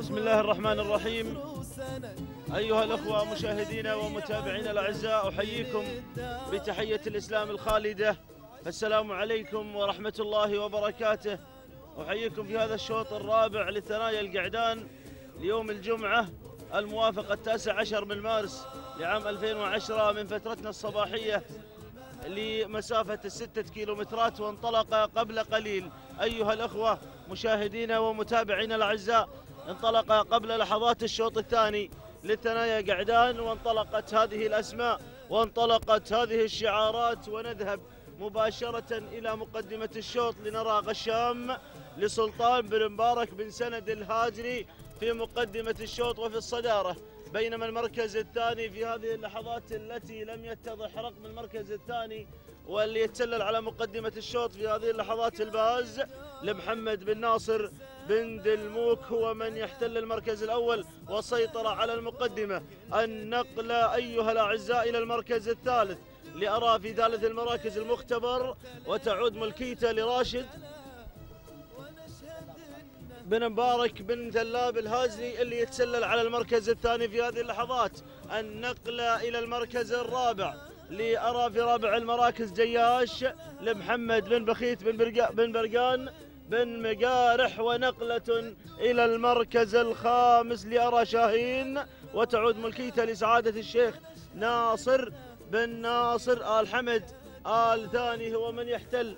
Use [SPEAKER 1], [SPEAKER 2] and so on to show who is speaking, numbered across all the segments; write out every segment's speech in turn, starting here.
[SPEAKER 1] بسم الله الرحمن الرحيم. أيها الأخوة مشاهدينا ومتابعينا الأعزاء أحييكم بتحية الإسلام الخالدة. السلام عليكم ورحمة الله وبركاته. أحييكم في هذا الشوط الرابع لثنايا القعدان ليوم الجمعة الموافق التاسع عشر من مارس لعام 2010 من فترتنا الصباحية لمسافة الستة كيلومترات وانطلق قبل قليل. أيها الأخوة مشاهدينا ومتابعينا الأعزاء انطلق قبل لحظات الشوط الثاني للثنايا قعدان وانطلقت هذه الأسماء وانطلقت هذه الشعارات ونذهب مباشرة إلى مقدمة الشوط لنرى غشام لسلطان بن مبارك بن سند الهاجري في مقدمة الشوط وفي الصدارة. بينما المركز الثاني في هذه اللحظات التي لم يتضح رقم المركز الثاني واللي يتسلل على مقدمة الشوط في هذه اللحظات الباز لمحمد بن ناصر بن دلموك هو من يحتل المركز الأول وسيطر على المقدمة. النقل أيها الأعزاء إلى المركز الثالث لأرى في ثالث المراكز المختبر وتعود ملكيته لراشد بن مبارك بن ثلاب الهازلي اللي يتسلل على المركز الثاني في هذه اللحظات. النقل إلى المركز الرابع. لأرى في رابع المراكز جياش لمحمد بن بخيت بن, بن برقان بن مقارح ونقلة إلى المركز الخامس لأرى شاهين وتعود ملكيته لسعادة الشيخ ناصر بن ناصر آل حمد. آل ثاني هو من يحتل.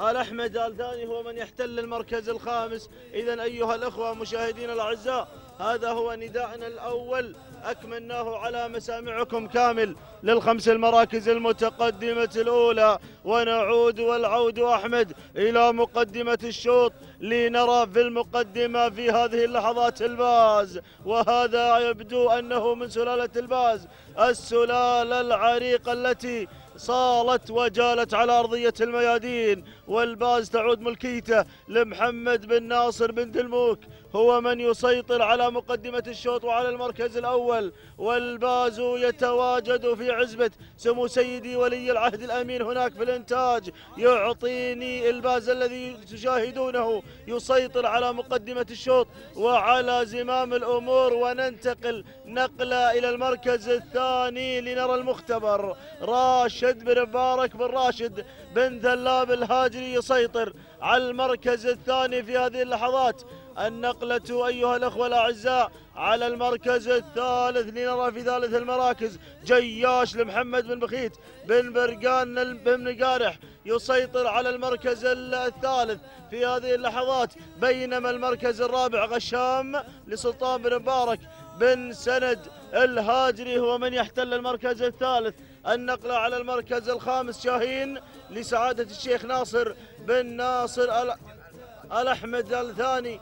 [SPEAKER 1] آل أحمد آل ثاني هو من يحتل المركز الخامس. إذا أيها الأخوة مشاهدينا الأعزاء هذا هو نداءنا الأول. أكملناه على مسامعكم كامل للخمس المراكز المتقدمة الأولى. ونعود والعود أحمد إلى مقدمة الشوط لنرى في المقدمة في هذه اللحظات الباز. وهذا يبدو أنه من سلالة الباز. السلالة العريقة التي صالت وجالت على أرضية الميادين. والباز تعود ملكيته لمحمد بن ناصر بن دلموك. هو من يسيطر على مقدمة الشوط وعلى المركز الأول والباز يتواجد في عزبة سمو سيدي ولي العهد الأمين هناك في الإنتاج. يعطيني الباز الذي تشاهدونه. يسيطر على مقدمة الشوط وعلى زمام الأمور وننتقل نقلة إلى المركز الثاني لنرى المختبر. راشد بن مبارك بن راشد بن ثلاب الهاجري يسيطر على المركز الثاني في هذه اللحظات. النقلة أيها الأخوة الأعزاء على المركز الثالث لنرى في ثالث المراكز جياش لمحمد بن بخيت بن برقان بن قارح يسيطر على المركز الثالث في هذه اللحظات بينما المركز الرابع غشام لسلطان بن مبارك بن سند الهاجري هو من يحتل المركز الثالث. النقلة على المركز الخامس شاهين لسعادة الشيخ ناصر بن ناصر الأحمد الثاني.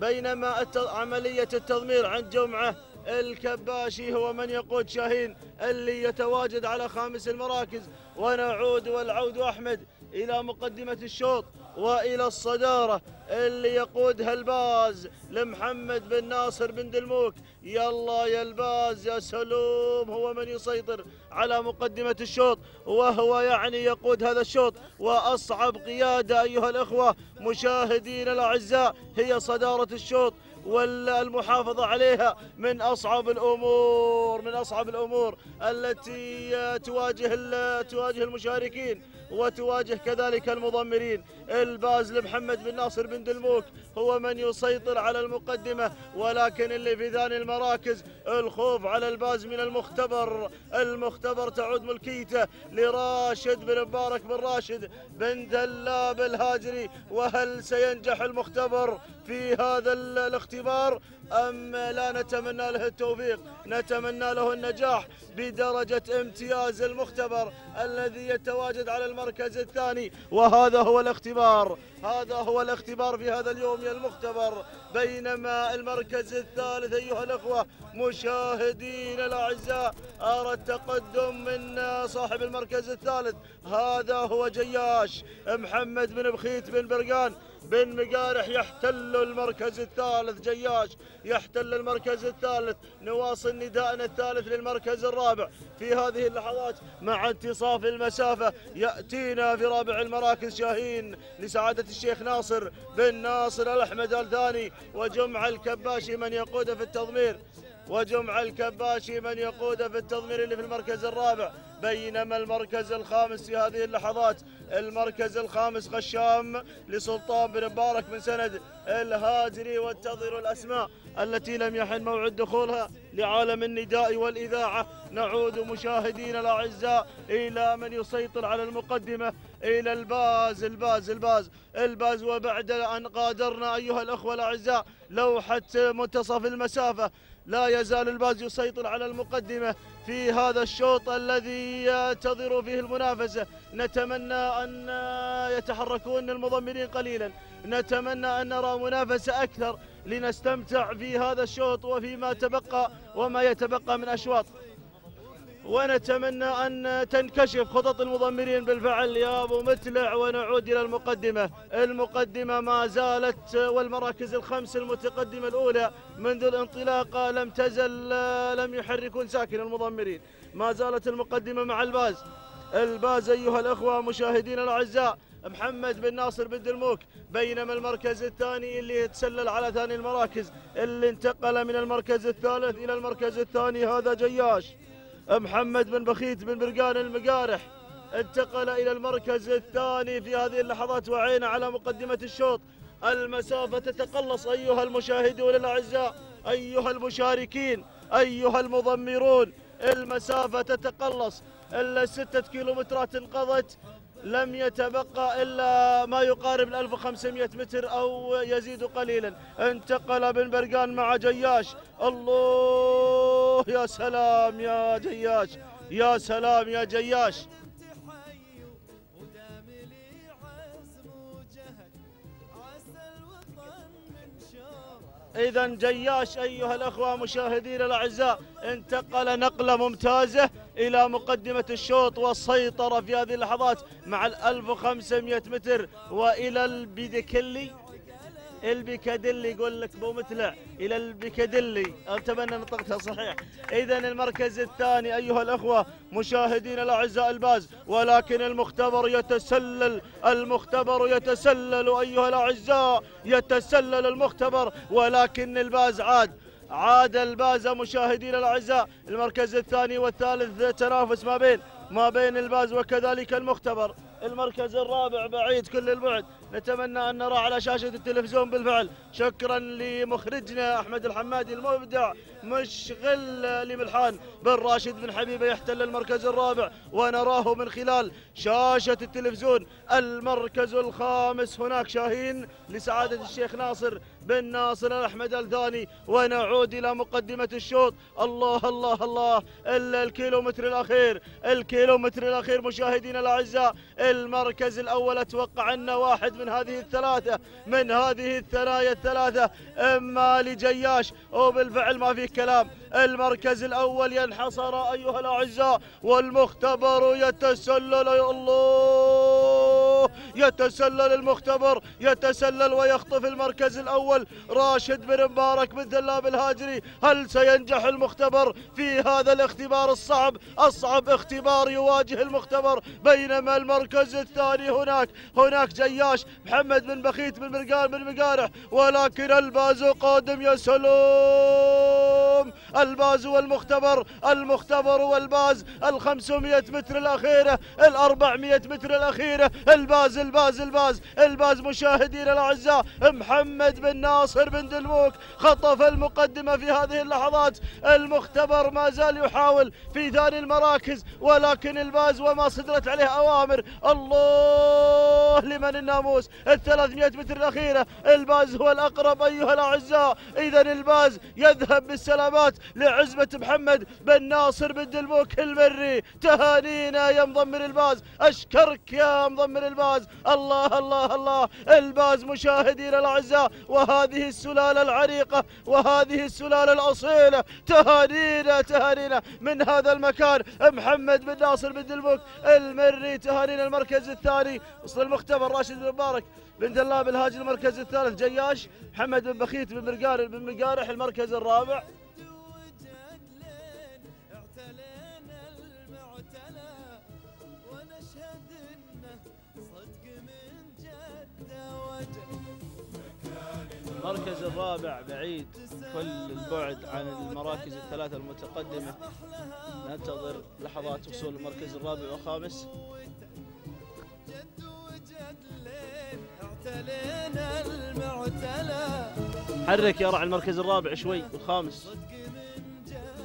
[SPEAKER 1] بينما عملية التضمير عند جمعة الكباشي هو من يقود شاهين اللي يتواجد على خامس المراكز. ونعود والعود أحمد إلى مقدمة الشوط. وإلى الصدارة اللي يقودها الباز لمحمد بن ناصر بن دلموك. يلا يا الباز يا سلوم هو من يسيطر على مقدمة الشوط وهو يعني يقود هذا الشوط. وأصعب قيادة أيها الأخوة مشاهدين الأعزاء هي صدارة الشوط والمحافظة عليها من أصعب الأمور من أصعب الأمور التي تواجه تواجه المشاركين. وتواجه كذلك المضمرين. الباز لمحمد بن ناصر بن دلموك هو من يسيطر على المقدمة ولكن اللي في ثاني المراكز الخوف على الباز من المختبر. المختبر تعود ملكيته لراشد بن مبارك بن راشد بن دلاب الهاجري وهل سينجح المختبر؟ في هذا الاختبار أم لا نتمنى له التوفيق؟ نتمنى له النجاح بدرجة امتياز المختبر الذي يتواجد على المركز الثاني. وهذا هو الاختبار. هذا هو الاختبار في هذا اليوم يا المختبر. بينما المركز الثالث أيها الأخوة مشاهدين الأعزاء أرى التقدم من صاحب المركز الثالث. هذا هو جياش محمد بن بخيت بن برقان. بن مقارح يحتل المركز الثالث جياش يحتل المركز الثالث نواصل نداءنا الثالث للمركز الرابع. في هذه اللحظات مع انتصاف المسافة يأتينا في رابع المراكز شاهين لسعادة الشيخ ناصر بن ناصر الأحمد الثاني وجمع الكباشي من يقود في التضمير. وجمع الكباشي من يقود في التضمير اللي في المركز الرابع. بينما المركز الخامس في هذه اللحظات المركز الخامس غشام لسلطان بن مبارك من سند الهاجري وانتظروا الأسماء التي لم يحن موعد دخولها لعالم النداء والإذاعة. نعود مشاهدينا الأعزاء إلى من يسيطر على المقدمة إلى الباز الباز الباز الباز. وبعد أن غادرنا أيها الأخوة الأعزاء لوحة منتصف المسافة. لا يزال الباز يسيطر على المقدمة في هذا الشوط الذي ينتظر فيه المنافسة نتمنى أن يتحركون المضمرين قليلا. نتمنى أن نرى منافسة أكثر لنستمتع في هذا الشوط وفيما تبقى وما يتبقى من أشواط. ونتمنى أن تنكشف خطط المضمرين بالفعل يا أبو متلع ونعود إلى المقدمة. المقدمة ما زالت والمراكز الخمس المتقدمة الأولى منذ الانطلاقة لم تزل لم يحركون ساكن المضمرين. ما زالت المقدمة مع الباز. الباز أيها الأخوة مشاهدينا الأعزاء محمد بن ناصر بن دلموك بينما المركز الثاني اللي يتسلل على ثاني المراكز اللي انتقل من المركز الثالث إلى المركز الثاني هذا جياش. محمد بن بخيت بن برقان المقارح انتقل إلى المركز الثاني في هذه اللحظات وعينا على مقدمة الشوط. المسافة تتقلص أيها المشاهدون الأعزاء أيها المشاركين أيها المضمرون. المسافة تتقلص. إلا ستة كيلومترات انقضت. لم يتبقى إلا ما يقارب 1500 متر أو يزيد قليلا. انتقل بن برقان مع جياش. الله! يا سلام يا جياش يا سلام يا جياش. إذا جياش أيها الأخوة مشاهدينا الأعزاء انتقل نقلة ممتازة إلى مقدمة الشوط والسيطرة في هذه اللحظات مع ال 1500 متر وإلى البيدكلي البيكاديلي يقول لك بو متلع إلى البيكاديلي. أتمنى نطقتها صحيح. اذا المركز الثاني أيها الأخوة مشاهدين الأعزاء الباز ولكن المختبر يتسلل المختبر يتسلل أيها الأعزاء يتسلل المختبر ولكن الباز عاد. عاد الباز مشاهدينا الأعزاء. المركز الثاني والثالث تنافس ما بين ما بين الباز وكذلك المختبر. المركز الرابع بعيد كل البعد. نتمنى أن نرى على شاشة التلفزيون بالفعل. شكرا لمخرجنا أحمد الحمادي المبدع مشغل لملحان بن راشد بن حبيبة يحتل المركز الرابع ونراه من خلال شاشة التلفزيون. المركز الخامس هناك شاهين لسعادة الشيخ ناصر. بن ناصر الأحمد الثاني ونعود إلى مقدمة الشوط. الله الله الله إلا الكيلومتر الأخير الكيلومتر الأخير مشاهدينا الأعزاء. المركز الأول أتوقع أن واحد من هذه الثلاثة من هذه الثنايا الثلاثة إما لجياش وبالفعل ما في كلام. المركز الأول ينحصر أيها الأعزاء والمختبر يتسلل يا الله! يتسلل المختبر يتسلل ويخطف المركز الأول. راشد بن مبارك بن ذلاب الهاجري هل سينجح المختبر في هذا الاختبار الصعب؟ أصعب اختبار يواجه المختبر بينما المركز الثاني هناك. هناك جياش محمد بن بخيت بن مرقان بن مقارح ولكن الباز قادم يا سلام! الباز والمختبر المختبر والباز ال 500 متر الأخيرة ال 400 متر الأخيرة الباز الباز الباز الباز مشاهدينا الأعزاء محمد بن ناصر بن دلموك خطف المقدمة في هذه اللحظات المختبر ما زال يحاول في ثاني المراكز ولكن الباز وما صدرت عليه أوامر الله! لمن الناموس. ال 300 متر الأخيرة. الباز هو الأقرب أيها الأعزاء. إذا الباز يذهب بالسلامات لعزبة محمد بن ناصر بن دلموك المري تهانينا يا مضمر الباز. أشكرك يا مضمر الباز. الله الله الله. الباز مشاهدينا الأعزاء. وهذه السلالة العريقة. وهذه السلالة الأصيلة. تهانينا تهانينا من هذا المكان. محمد بن ناصر بن دلموك المري تهانينا المركز الثاني. وصل المختبر راشد بن مبارك بن دلاب الهاجي المركز الثالث جياش محمد بن بخيت بن مرقار بن مقارح المركز الرابع. المركز الرابع بعيد كل البعد عن المراكز الثلاثة المتقدمة. ننتظر لحظات وصول المركز الرابع والخامس. حرك يا رع المركز الرابع شوي والخامس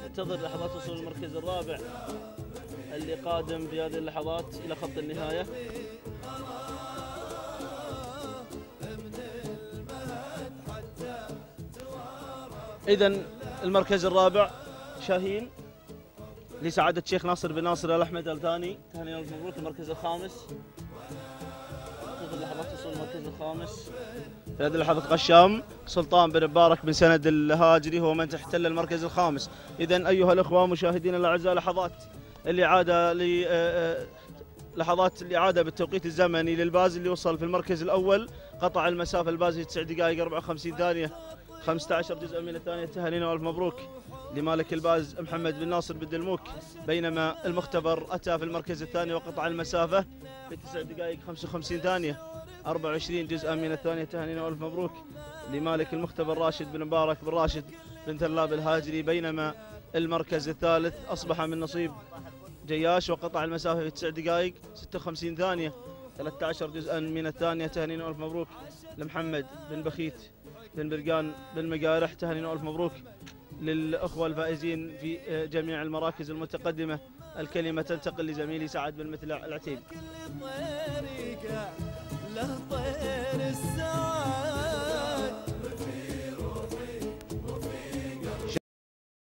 [SPEAKER 1] ننتظر لحظات وصول المركز الرابع. اللي قادم في هذه اللحظات إلى خط النهاية. إذا المركز الرابع شاهين لسعادة الشيخ ناصر بن ناصر الأحمد الثاني. تهنئة مبروك المركز الخامس. المركز الخامس. هذه اللحظة غشام سلطان بن مبارك بن سند الهاجري هو من تحتل المركز الخامس. إذا أيها الأخوة مشاهدينا الأعزاء لحظات الإعادة ل آه، آه، لحظات الإعادة بالتوقيت الزمني للباز اللي وصل في المركز الأول. قطع المسافة البازي 9 دقائق 54 ثانية. 15 جزء من الثانية. تهانينا والف مبروك لمالك الباز محمد بن ناصر بن دلموك. بينما المختبر أتى في المركز الثاني وقطع المسافة في 9 دقائق 55 ثانية. 24 جزءا من الثانية تهانينا وألف مبروك لمالك المختبر راشد بن مبارك بن راشد بن ثلاب الهاجري بينما المركز الثالث أصبح من نصيب جياش وقطع المسافة في 9 دقائق 56 ثانية. 13 جزءا من الثانية تهانينا وألف مبروك لمحمد بن بخيت بن برقان بن مقارح تهانينا ألف مبروك للأخوة الفائزين في جميع المراكز المتقدمة. الكلمة تنتقل لزميلي سعد بن مثلع العتيب له طير السعاد